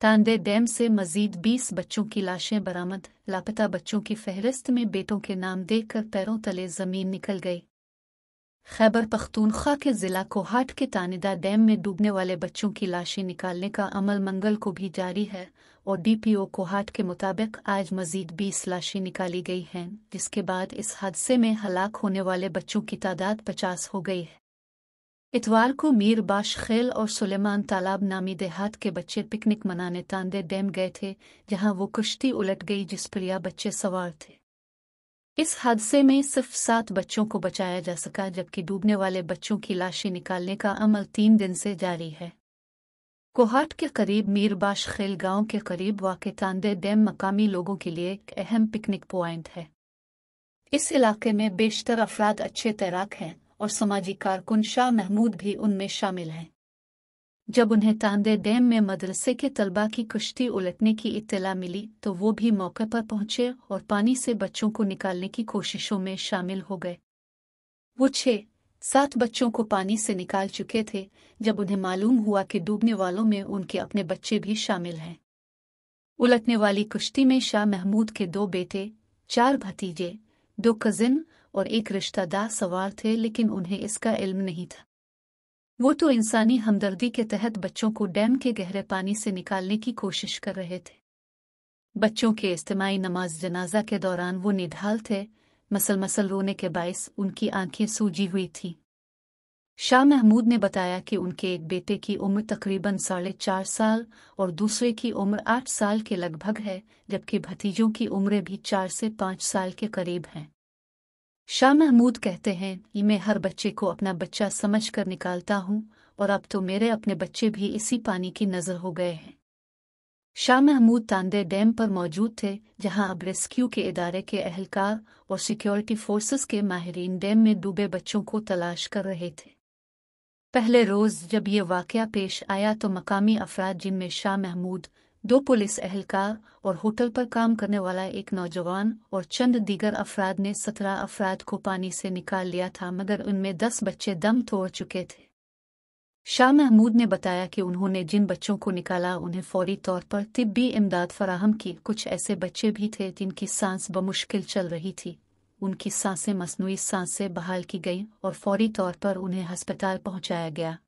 Tande dam से मजीद 20 बच्चों की लाशें बरामद, लापता बच्चों की फहरिस्त में बेटों के नाम देखकर पैरों तले ज़मीन निकल गई। खैबर पख्तूनख्वा के जिला कोहाट के तानिदा डैम में डूबने वाले बच्चों की लाशें निकालने का अमल मंगल को भी जारी है और डीपीओ कोहाट के मुताबिक आज मजीद 20 लाशें निकाली गई हैं, जिसके बाद इस हादसे में हलाक होने वाले बच्चों की तादाद 50 हो गई है। इतवार को मीर बाश खेल और सुलेमान तालाब नामी देहात के बच्चे पिकनिक मनाने तांदे डैम गए थे, जहाँ वो कुश्ती उलट गई जिस पर या बच्चे सवार थे। इस हादसे में सिर्फ़ सात बच्चों को बचाया जा सका, जबकि डूबने वाले बच्चों की लाशें निकालने का अमल तीन दिन से जारी है। कोहाट के करीब मीरबाश खेल गाँव के करीब वाक़ तांदे डैम मकामी लोगों के लिए एक अहम पिकनिक पॉइंट है। इस इलाके में बेशतर अफराद अच्छे तैराक हैं। और समाजी कारकुन शाह महमूद भी उनमें शामिल हैं। जब उन्हें तांदे डैम में मदरसे के तलबा की कुश्ती उलटने की इत्तला मिली तो वो भी मौके पर पहुँचे और पानी से बच्चों को निकालने की कोशिशों में शामिल हो गए। वो छह सात बच्चों को पानी से निकाल चुके थे, जब उन्हें मालूम हुआ कि डूबने वालों में उनके अपने बच्चे भी शामिल हैं। उलटने वाली कुश्ती में शाह महमूद के दो बेटे, चार भतीजे, दो कजिन और एक रिश्तेदार सवार थे, लेकिन उन्हें इसका इल्म नहीं था। वो तो इंसानी हमदर्दी के तहत बच्चों को डैम के गहरे पानी से निकालने की कोशिश कर रहे थे। बच्चों के इज्तमाही नमाज़ जनाजा के दौरान वो निढाल थे मसल मसल रोने के बायस उनकी आँखें सूजी हुई थीं। शाह महमूद ने बताया कि उनके एक बेटे की उम्र तकरीबन साढ़े चार साल और दूसरे की उम्र आठ साल के लगभग है, जबकि भतीजों की उम्रें भी चार से पाँच साल के करीब हैं। शाह महमूद कहते हैं कि मैं हर बच्चे को अपना बच्चा समझ कर निकालता हूँ और अब तो मेरे अपने बच्चे भी इसी पानी की नज़र हो गए हैं। शाह महमूद तांदे डैम पर मौजूद थे, जहाँ अब रेस्क्यू के इदारे के अहलकार और सिक्योरिटी फोर्सेस के माहरीन डैम में डूबे बच्चों को तलाश कर रहे थे। पहले रोज़ जब ये वाक़ पेश आया तो मकामी अफराद जिनमें शाह महमूद दो पुलिस एहलकार और होटल पर काम करने वाला एक नौजवान और चंद दीगर अफराद ने सत्रह अफराद को पानी से निकाल लिया था, मगर उनमें दस बच्चे दम तोड़ चुके थे। शाह महमूद ने बताया कि उन्होंने जिन बच्चों को निकाला, उन्हें फौरी तौर पर तिब्बी इमदाद फराहम की। कुछ ऐसे बच्चे भी थे जिनकी सांस बमुश्किल चल रही थी। उनकी साँसें मसनू साँसें बहाल की गईं और फौरी तौर पर उन्हें अस्पताल पहुँचाया गया।